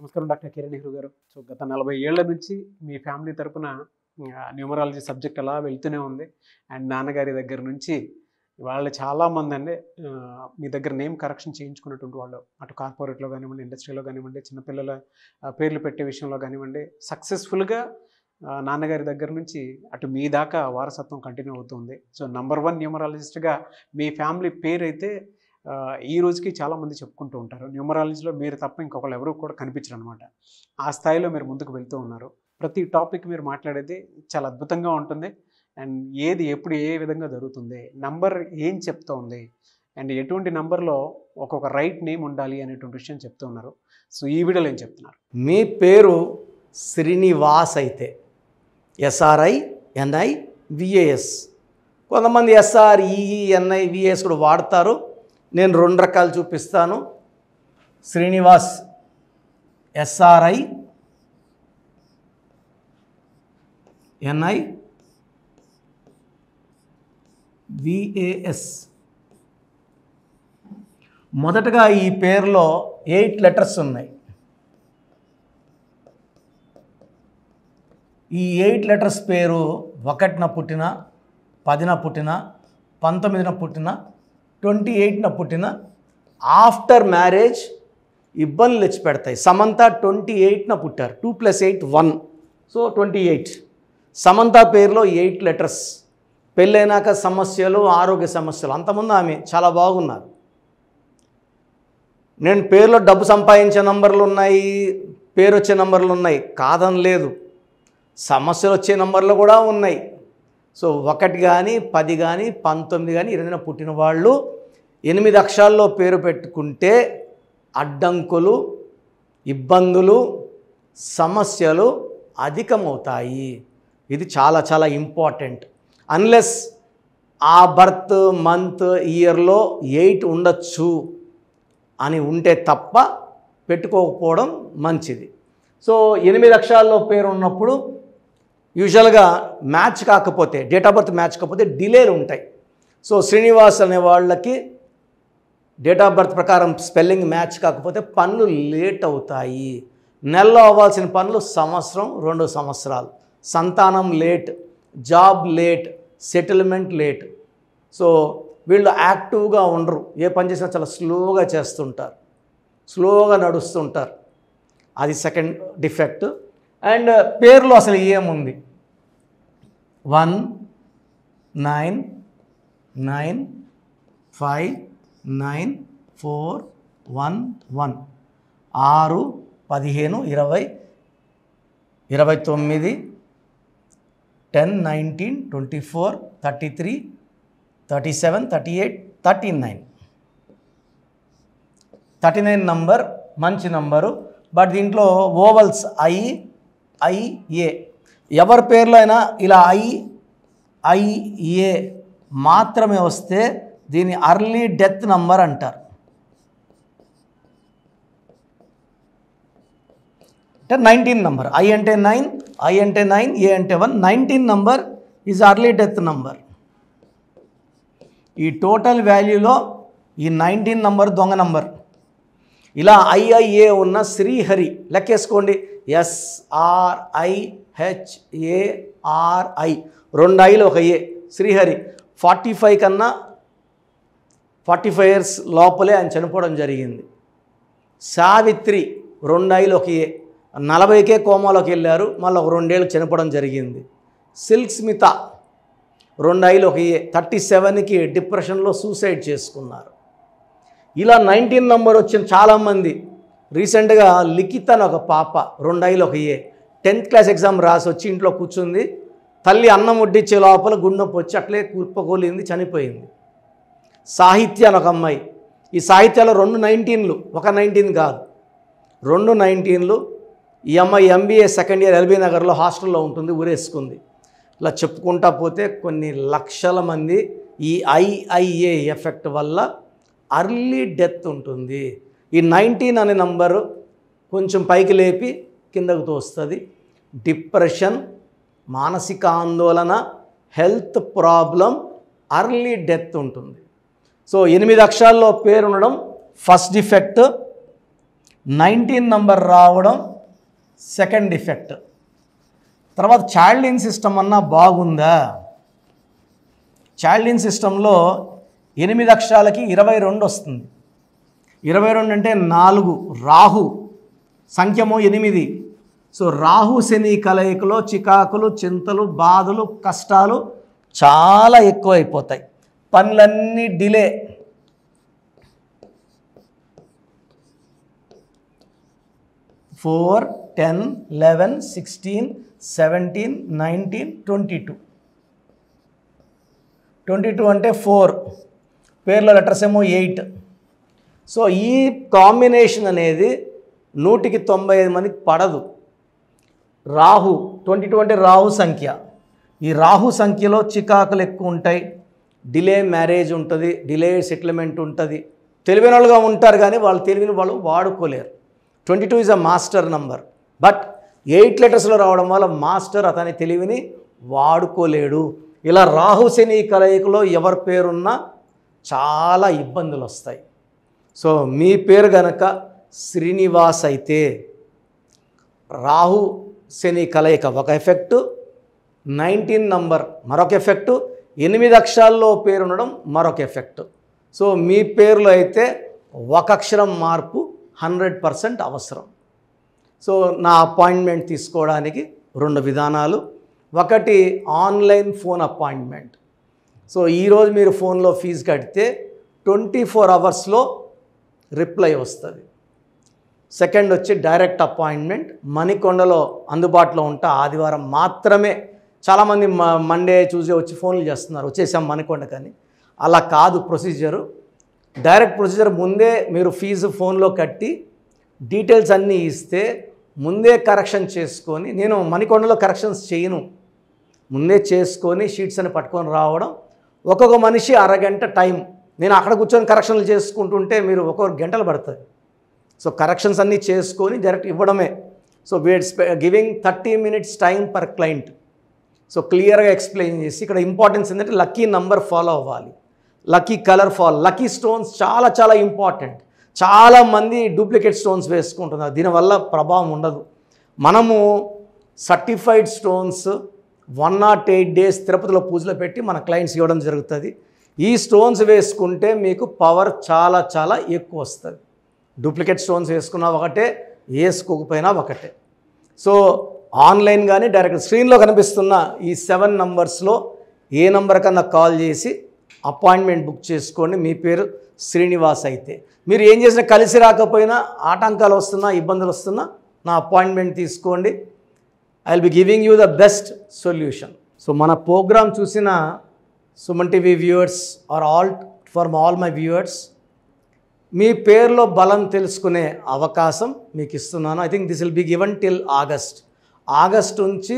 నమస్కారం డాక్టర్ కిరణ్ నెహ్రూ గారు. సో గత నలభై ఏళ్ళ నుంచి మీ ఫ్యామిలీ తరపున న్యూమరాలజీ సబ్జెక్ట్ అలా వెళ్తూనే ఉంది. అండ్ నాన్నగారి దగ్గర నుంచి వాళ్ళు చాలామంది అండి మీ దగ్గర నేమ్ కరెక్షన్ చేయించుకున్నటువంటి వాళ్ళు. అటు కార్పొరేట్లో కానివ్వండి ఇండస్ట్రీలో కానివ్వండి చిన్నపిల్లల పేర్లు పెట్టే విషయంలో కానివ్వండి సక్సెస్ఫుల్గా నాన్నగారి దగ్గర నుంచి అటు మీ దాకా వారసత్వం కంటిన్యూ అవుతుంది సో నంబర్ వన్ న్యూమరాలజిస్ట్గా మీ ఫ్యామిలీ పేరు అయితే ఈ రోజుకి చాలామంది చెప్పుకుంటూ ఉంటారు. న్యూమరాలజీలో మీరు తప్ప ఇంకొకరు ఎవరు కూడా కనిపించరు అనమాట ఆ స్థాయిలో మీరు ముందుకు వెళ్తూ ఉన్నారు. ప్రతి టాపిక్ మీరు మాట్లాడేది చాలా అద్భుతంగా ఉంటుంది. అండ్ ఏది ఎప్పుడు ఏ విధంగా జరుగుతుంది నంబర్ ఏం చెప్తోంది అండ్ ఎటువంటి నంబర్లో ఒక్కొక్క రైట్ నేమ్ ఉండాలి అనేటువంటి విషయం చెప్తూ ఉన్నారు. సో ఈ వీడియోలో ఏం చెప్తున్నారు? మీ పేరు శ్రీనివాస్ అయితే. S R I N I V A S కొంతమంది S R N I V A S కూడా వాడతారు. నేను రెండు రకాలు చూపిస్తాను. Srinivas SRI NI VAS. మొదటగా ఈ పేరులో ఎయిట్ లెటర్స్ ఉన్నాయి. ఈ ఎయిట్ లెటర్స్ పేరు ఒకటిన పుట్టిన పదిన పుట్టిన పంతొమ్మిదిన పుట్టిన ట్వంటీ ఎయిట్న పుట్టిన ఆఫ్టర్ మ్యారేజ్ ఇబ్బందులు తెచ్చి పెడతాయి సమంత ట్వంటీ ఎయిట్న పుట్టారు. Two plus eight one. So twenty eight. Samantha పేరులో ఎయిట్ లెటర్స్. పెళ్ళైనాక సమస్యలు ఆరోగ్య సమస్యలు. అంతకుముందు ఆమె చాలా బాగున్నారు. నేను పేరులో డబ్బు సంపాదించే నంబర్లు ఉన్నాయి పేరు వచ్చే నంబర్లు ఉన్నాయి. కాదని లేదు సమస్యలు వచ్చే నంబర్లు కూడా ఉన్నాయి. సో ఒకటి కానీ పది కానీ పంతొమ్మిది కానీ ఇరవైన పుట్టిన వాళ్ళు ఎనిమిది అక్షరాల్లో పేరు పెట్టుకుంటే అడ్డంకులు ఇబ్బందులు సమస్యలు అధికమవుతాయి. ఇది చాలా చాలా ఇంపార్టెంట్. అన్లెస్ ఆ బర్త్ మంత్ ఇయర్లో ఎయిట్ ఉండొచ్చు అని ఉంటే తప్ప పెట్టుకోకపోవడం మంచిది. సో ఎనిమిది అక్షరాల్లో పేరు ఉన్నప్పుడు యూజువల్గా మ్యాచ్ కాకపోతే డేట్ ఆఫ్ బర్త్ మ్యాచ్ కాకపోతే డిలేలు ఉంటాయి. సో శ్రీనివాస్ అనే వాళ్ళకి డేట్ ఆఫ్ బర్త్ ప్రకారం స్పెల్లింగ్ మ్యాచ్ కాకపోతే పనులు లేట్ అవుతాయి. నెలలో అవ్వాల్సిన పనులు సంవత్సరం రెండు సంవత్సరాలు. సంతానం late job late settlement late. So వీళ్ళు యాక్టివ్గా ఉండరు. ఏ పని చేసినా చాలా స్లోగా చేస్తుంటారు. స్లోగా నడుస్తుంటారు. అది సెకండ్ డిఫెక్ట్. అండ్ పేర్లు అసలు ఏముంది? One nine nine five nine four one one. ఆరు పదిహేను ఇరవై ఇరవై తొమ్మిది ten nineteen twenty four thirty three thirty seven thirty eight thirty nine. Thirty nine number మంచి నంబరు. బట్ దీంట్లో ఓవల్స్ ఐ ఐఏ. ఎవరి పేర్లో అయినా ఇలా ఐ ఐఏ మాత్రమే వస్తే దీన్ని అర్లీ డెత్ నంబర్ అంటారు. అంటే నైన్టీన్ నంబర్. ఐ అంటే నైన్ ఐ అంటే నైన్ ఏ అంటే one. Nineteen number is early death number. ఈ టోటల్ వాల్యూలో ఈ నైన్టీన్ నంబర్ దొంగ నంబర్. ఇలా ఐఐఏ ఉన్న శ్రీహరి లెక్కేసుకోండి. ఎస్ఆర్ఐహెచ్ఏఆర్ఐ రెండు ఐలు ఒక ఏ. శ్రీహరి ఫార్టీ ఫైవ్ కన్నా ఫార్టీ ఫైవ్ ఇయర్స్ లోపలే ఆయన చనిపోవడం జరిగింది. సావిత్రి రెండు ఐలు ఒక ఏ. నలభైకే కోమాలోకి వెళ్ళారు మళ్ళీ ఒక రెండేళ్ళు చనిపోవడం జరిగింది. సిల్క్ స్మిత రెండు ఐలు ఒక ఏ. థర్టీ సెవెన్కి డిప్రెషన్లో సూసైడ్ చేసుకున్నారు. ఇలా నైన్టీన్ నంబర్ వచ్చిన చాలామంది. రీసెంట్గా లిఖిత్ అని ఒక పాప రెండు ఐలు ఒక ఏ టెన్త్ క్లాస్ ఎగ్జామ్ రాసి వచ్చి ఇంట్లో కూర్చుంది. తల్లి అన్నం వడ్డించే లోపల గుండెపు వచ్చి అట్లే కుప్పకూలింది చనిపోయింది. సాహిత్య అని ఒక అమ్మాయి. ఈ సాహిత్యాలో రెండు నైన్టీన్లు ఒక నైన్టీన్ కాదు. రెండు నైన్టీన్లు ఈ అమ్మాయి ఎంబీఏ సెకండ్ ఇయర్ ఎల్బీ నగర్లో హాస్టల్లో ఉంటుంది ఊరేసుకుంది. ఇలా చెప్పుకుంటా పోతే కొన్ని లక్షల మంది ఈ ఐఐఏ ఎఫెక్ట్ వల్ల అర్లీ డెత్ ఉంటుంది. ఈ నైన్టీన్ అనే నంబరు కొంచెం పైకి లేపి కిందకు తోస్తుంది. డిప్రెషన్ మానసిక ఆందోళన హెల్త్ ప్రాబ్లం అర్లీ డెత్ ఉంటుంది. సో ఎనిమిది అక్షరాల్లో పేరు ఉండడం ఫస్ట్ డిఫెక్ట్ నైన్టీన్ నంబర్ రావడం సెకండ్ డిఫెక్ట్. తర్వాత చైల్డ్ సిస్టమ్ అన్నా బాగుందా? చైల్డ్ సిస్టంలో ఎనిమిది అక్షరాలకి ఇరవై రెండు వస్తుంది. ఇరవై రెండు అంటే నాలుగు. రాహు సంఖ్యము ఎనిమిది. సో రాహు శని కలయికలో చికాకులు చింతలు బాధలు కష్టాలు చాలా ఎక్కువైపోతాయి. పనులన్నీ delay. Four ten eleven sixteen seventeen nineteen twenty two. Twenty two అంటే ఫోర్. పేర్ల లెటర్స్ ఏమో ఎయిట్. సో ఈ కాంబినేషన్ అనేది నూటికి తొంభై ఐదు మందికి పడదు. రాహు ట్వంటీ ట్వంటీ రాహు సంఖ్య. ఈ రాహు సంఖ్యలో చికాకులు ఎక్కువ ఉంటాయి. డిలే మ్యారేజ్ ఉంటుంది డిలే సెటిల్మెంట్ ఉంటుంది. తెలివైన వాళ్ళుగా ఉంటారు కానీ వాళ్ళు తెలివిని వాళ్ళు వాడుకోలేరు. Twenty two is a master number. But eight లెటర్స్లో రావడం వల్ల మాస్టర్ అతని తెలివిని వాడుకోలేడు. ఇలా రాహు శని కలయికలో ఎవరి పేరున్నా చాలా ఇబ్బందులు వస్తాయి సో మీ పేరు గనక శ్రీనివాస్ అయితే రాహు శని కలయిక ఒక ఎఫెక్టు నైన్టీన్ నంబర్ మరొక ఎఫెక్టు ఎనిమిది అక్షరాల్లో పేరు ఉండడం మరొక ఎఫెక్ట్. సో మీ పేరులో అయితే ఒక అక్షరం మార్పు హండ్రెడ్ పర్సెంట్ అవసరం. సో నా అపాయింట్మెంట్ తీసుకోవడానికి రెండు విధానాలు. ఒకటి ఆన్లైన్ ఫోన్ అపాయింట్మెంట్. సో ఈరోజు మీరు ఫోన్లో ఫీజు కడితే ట్వంటీ ఫోర్ అవర్స్లో రిప్లై వస్తుంది. సెకండ్ వచ్చి డైరెక్ట్ అపాయింట్మెంట్. మణికొండలో అందుబాటులో ఉంటా ఆదివారం మాత్రమే. చాలామంది మ మండే చూసే వచ్చి ఫోన్లు చేస్తున్నారు. వచ్చేసాం మణికొండ కానీ. అలా కాదు ప్రొసీజరు. డైరెక్ట్ ప్రొసీజర్ ముందే మీరు ఫీజు ఫోన్లో కట్టి డీటెయిల్స్ అన్నీ ఇస్తే ముందే కరెక్షన్ చేసుకొని నేను మణికొండలో కరెక్షన్స్ చేయను. ముందే చేసుకొని షీట్స్ అని పట్టుకొని రావడం ఒక్కొక్క మనిషి అరగంట టైం. నేను అక్కడ కూర్చొని కరెక్షన్లు చేసుకుంటుంటే మీరు ఒక్కొక్క గంటలు పడుతుంది సో కరెక్షన్స్ అన్నీ చేసుకొని డైరెక్ట్ ఇవ్వడమే. So we'd giving thirty minutes time per client so క్లియర్గా ఎక్స్ప్లెయిన్ చేసి ఇక్కడ ఇంపార్టెన్స్ ఏంటంటే లక్కీ నంబర్ ఫాలో అవ్వాలి. Lucky colour follow lucky stones చాలా చాలా ఇంపార్టెంట్ చాలామంది డూప్లికేట్ స్టోన్స్ వేసుకుంటున్నారు. దీనివల్ల ప్రభావం ఉండదు. మనము certified stones one not eight days తిరుపతిలో పూజలో పెట్టి మన క్లయింట్స్ ఇవ్వడం జరుగుతుంది. ఈ స్టోన్స్ వేసుకుంటే మీకు పవర్ చాలా చాలా ఎక్కువ వస్తుంది. డూప్లికేట్ స్టోన్స్ వేసుకున్నా ఒకటే వేసుకోకపోయినా ఒకటే. సో ఆన్లైన్ కానీ డైరెక్ట్ స్క్రీన్లో కనిపిస్తున్న ఈ సెవెన్ నంబర్స్లో ఏ నంబర్ కన్నా కాల్ చేసి అపాయింట్మెంట్ బుక్ చేసుకోండి. మీ పేరు శ్రీనివాస్ అయితే. మీరు ఏం చేసినా కలిసి రాకపోయినా ఆటంకాలు వస్తున్నా ఇబ్బందులు వస్తున్నా నా అపాయింట్మెంట్ తీసుకోండి. I will be giving you the best solution so మన ప్రోగ్రామ్ చూసిన Suman TV viewers are all for all my viewers మీ పేరులో బలం తెలుసుకునే అవకాశం మీకు ఇస్తున్నాను. I think this will be given till August August నుంచి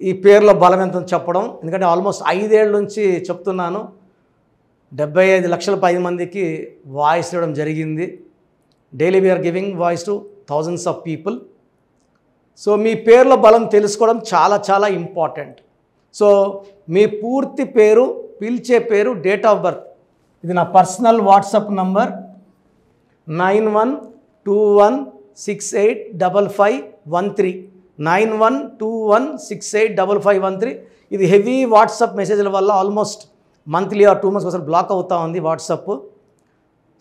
ఈ పేరులో బలం ఎంత చెప్పడం. ఎందుకంటే ఆల్మోస్ట్ ఐదేళ్ళ నుంచి చెప్తున్నాను. డెబ్బై ఐదు లక్షల పది మందికి వాయిస్ ఇవ్వడం జరిగింది. Daily we're giving voice to thousands of people so మీ పేర్ల బలం తెలుసుకోవడం చాలా చాలా ఇంపార్టెంట్. సో మీ పూర్తి పేరు పిలిచే పేరు డేట్ ఆఫ్ బర్త్. ఇది నా personal WhatsApp number. Nine one two one six eight double five one three. Nine one two one six eight double five one three. ఇది హెవీ వాట్సాప్ మెసేజ్ల వల్ల almost monthly or two months ఒకసారి block అవుతూ ఉంది WhatsApp.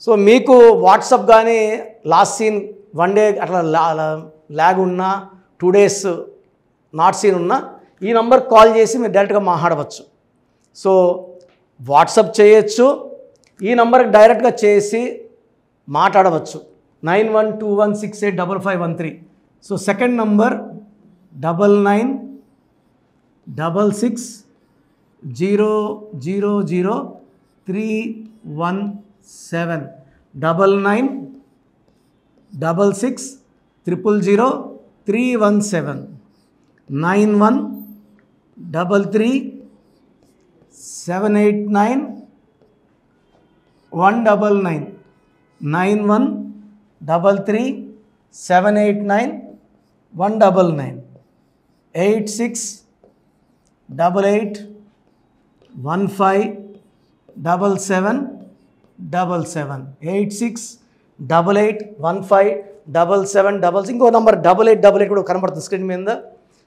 So మీకు WhatsApp కానీ last seen one day అట్లా lag ఉన్నా టూ డేస్ నాట్ సీన్ ఉన్నా ఈ నంబర్ కాల్ చేసి మీరు డైరెక్ట్గా మాట్లాడవచ్చు. సో వాట్సప్ చేయొచ్చు ఈ నంబర్కి డైరెక్ట్గా చేసి మాట్లాడవచ్చు. Nine one two one six eight double five one three. So second number double nine double six zero zero zero three one seven double nine double six triple zero three one seven nine one double three seven eight nine one double nine nine one double three seven eight nine one double nine eight six double eight one five double seven double seven eight six double eight one five double seven double ఇంకో number double eight double eight కూడా కనబడుతుంది screen మీద.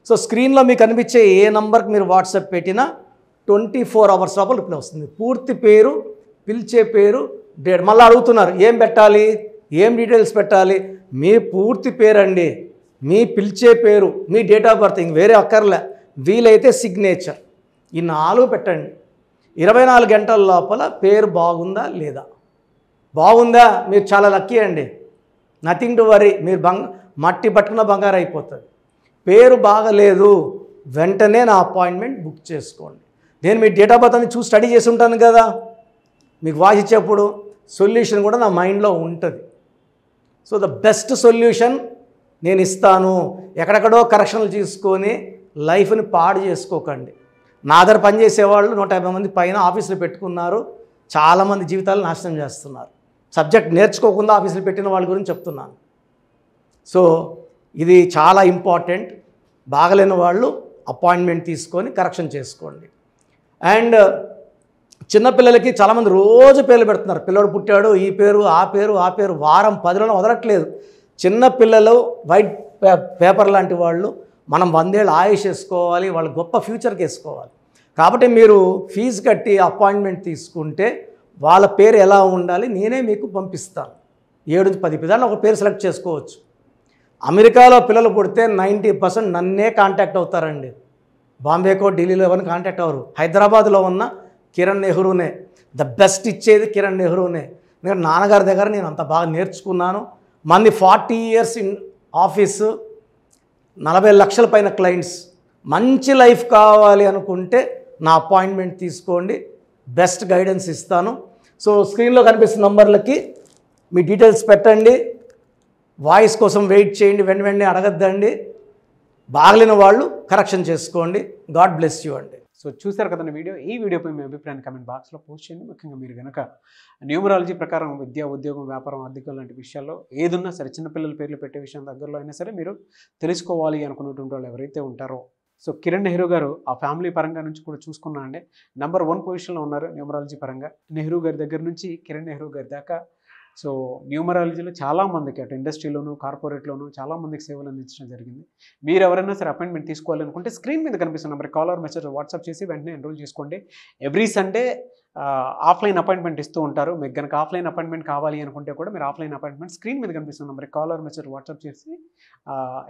So స్క్రీన్లో మీకు కనిపించే ఏ నంబర్కి మీరు WhatsApp పెట్టినా ట్వంటీ ఫోర్ అవర్స్ లోపల రిప్లై వస్తుంది. పూర్తి పేరు పిలిచే పేరు డేట్. మళ్ళీ అడుగుతున్నారు ఏం పెట్టాలి ఏం డీటెయిల్స్ పెట్టాలి? మీ పూర్తి పేరు అండి మీ పిలిచే పేరు మీ డేట్ ఆఫ్ బర్త్ ఇంక వేరే అక్కర్లే. వీలైతే సిగ్నేచర్. ఈ నాలుగు పెట్టండి. ఇరవై నాలుగు గంటల లోపల పేరు బాగుందా లేదా? బాగుందా? మీరు చాలా లక్కీ అండి. నథింగ్ టు వరీ మీరు బంగ మట్టి పట్టుకున్న బంగారు అయిపోతుంది. పేరు బాగలేదు వెంటనే నా అపాయింట్మెంట్ బుక్ చేసుకోండి. నేను మీ డేట్ ఆఫ్ బర్త్ అని చూసి స్టడీ చేసి ఉంటాను కదా. మీకు వాయిస్ ఇచ్చేప్పుడు సొల్యూషన్ కూడా నా మైండ్లో ఉంటుంది. సో ద బెస్ట్ సొల్యూషన్ నేను ఇస్తాను. ఎక్కడెక్కడో కరెక్షన్లు తీసుకొని లైఫ్ని పాడు చేసుకోకండి. నా దగ్గర పనిచేసేవాళ్ళు నూట యాభై మంది పైన ఆఫీసులు పెట్టుకున్నారు. చాలామంది జీవితాలు నాశనం చేస్తున్నారు. సబ్జెక్ట్ నేర్చుకోకుండా ఆఫీసులు పెట్టిన వాళ్ళ గురించి చెప్తున్నాను. సో ఇది చాలా ఇంపార్టెంట్. బాగలేని వాళ్ళు అపాయింట్మెంట్ తీసుకొని కరెక్షన్ చేసుకోండి. అండ్ చిన్నపిల్లలకి చాలామంది రోజు పేర్లు పెడుతున్నారు. పిల్లడు పుట్టాడు ఈ పేరు ఆ పేరు ఆ పేరు వారం పదిలో వదలట్లేదు. చిన్న పిల్లలు వైట్ పే- పేపర్ లాంటి వాళ్ళు మనం వందేళ్ళు ఆయుష్ వేసుకోవాలి వాళ్ళ గొప్ప ఫ్యూచర్కి వేసుకోవాలి. కాబట్టి మీరు ఫీజు కట్టి అపాయింట్మెంట్ తీసుకుంటే వాళ్ళ పేరు ఎలా ఉండాలి నేనే మీకు పంపిస్తాను ఏడు నుంచి పది పిల్లలు ఒక పేరు సెలెక్ట్ చేసుకోవచ్చు. అమెరికాలో పిల్లలు పుడితే నైంటీ పర్సెంట్ నన్నే కాంటాక్ట్ అవుతారండి. బాంబేకో ఢిల్లీలో ఎవరిని కాంటాక్ట్ అవ్వరు. హైదరాబాద్లో ఉన్న కిరణ్ నెహ్రూనే. ద బెస్ట్ ఇచ్చేది కిరణ్ నెహ్రూనే. ఎందుకంటే నాన్నగారి దగ్గర నేను అంత బాగా నేర్చుకున్నాను. మంది ఫార్టీ ఇయర్స్ ఇన్ ఆఫీసు నలభై లక్షల పైన క్లయింట్స్. మంచి లైఫ్ కావాలి అనుకుంటే నా అపాయింట్మెంట్ తీసుకోండి. బెస్ట్ గైడెన్స్ ఇస్తాను. సో స్క్రీన్లో కనిపిస్తున్న నంబర్లకి మీ డీటెయిల్స్ పెట్టండి. వాయిస్ కోసం వెయిట్ చేయండి. వెంట వెంటనే అడగద్దండి. బాగలేని వాళ్ళు కరెక్షన్ చేసుకోండి. గాడ్ బ్లెస్ యూ అండి. సో చూశారు కదండి వీడియో? ఈ వీడియోపై మీ అభిప్రాయాన్ని కమెంట్ బాక్స్లో పోస్ట్ చేయండి. ముఖ్యంగా మీరు కనుక న్యూమరాలజీ ప్రకారం విద్య ఉద్యోగం వ్యాపారం ఆర్థికం లాంటి విషయాల్లో ఏదున్నా సరే చిన్నపిల్లల పేర్లు పెట్టే విషయం దగ్గరలో అయినా సరే మీరు తెలుసుకోవాలి అనుకున్నటువంటి వాళ్ళు ఎవరైతే ఉంటారో సో కిరణ్ నెహ్రూ గారు ఆ ఫ్యామిలీ పరంగా నుంచి కూడా చూసుకున్నా అండి నెంబర్ వన్ పొజిషన్లో ఉన్నారు న్యూమరాలజీ పరంగా. నెహ్రూ గారి దగ్గర నుంచి కిరణ్ నెహ్రూ గారి దాకా. సో న్యూమరాలజీలో చాలామందికి అటు ఇండస్ట్రీలోను కార్పొరేట్లోను చాలామందికి సేవలు అందించడం జరిగింది. మీరు ఎవరైనా సరే అపాయింట్మెంట్ తీసుకోవాలనుకుంటే స్క్రీన్ మీద కనిపిస్తున్న నెంబర్ కాలర్ మెసేజ్ వాట్సాప్ చేసి వెంటనే ఎన్రోల్ చేసుకోండి. ఎవ్రీ సండే ఆఫ్లైన్ అపాయింట్మెంట్ ఇస్తూ ఉంటారు. మీకు కనుక ఆఫ్లైన్ అపాయింట్మెంట్ కావాలి అనుకుంటే కూడా మీరు ఆఫ్లైన్ అపాయింట్మెంట్ స్క్రీన్ మీద కనిపిస్తున్న నెంబర్ కాలర్ మెసేజ్ వాట్సాప్ చేసి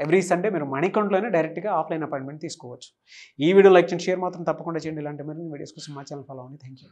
ఎవ్రీ సండే మీరు మనీ డైరెక్ట్గా ఆఫ్లైన్ అపాయింట్మెంట్ తీసుకోవచ్చు. ఈ వీడియో లైక్ చేయండి షేర్ మాత్రం తప్పకుండా చేయండి. ఇలాంటి మరిన్ని వీడియోస్ కోసం మా ఛానల్ ఫాలో అవ్వండి. Thank you